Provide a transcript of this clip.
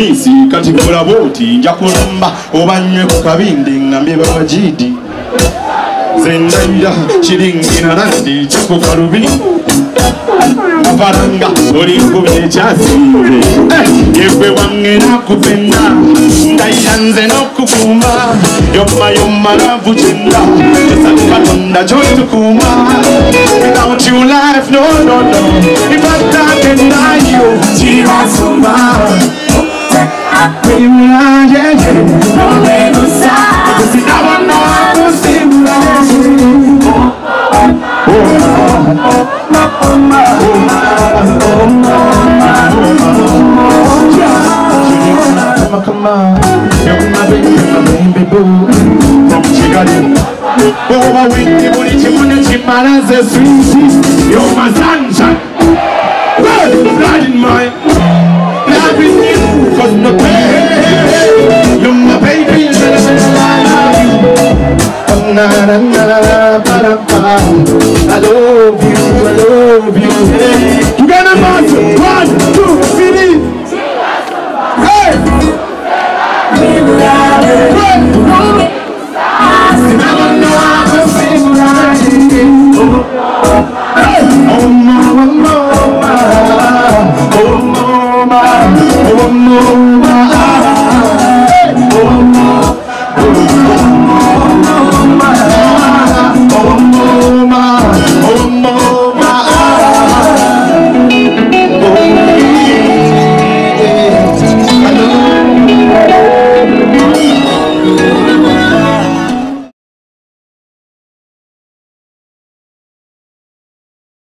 poliisi kati mulabe oti nja kulumba oba nywe ku kabinde ngambye babajidi zendaira chiringira nandi chikukarubi mavaranga uri kubyechazinze eh, yegwe wamwe nakupenda ndaira nze nokukumba yoma yoma navuchenda esati katonda chotukuma without you life no no no. If i die then i you chivasumba My my. Oh, my chimone, chimara, the sweetie. You're my sunshine. Blood, blood in mine. Na, na, na. I love you, I love you. Together, man. One, two, three. Hey! Hey! Hey! Oh, mama. Oh, mama. Oh, mama.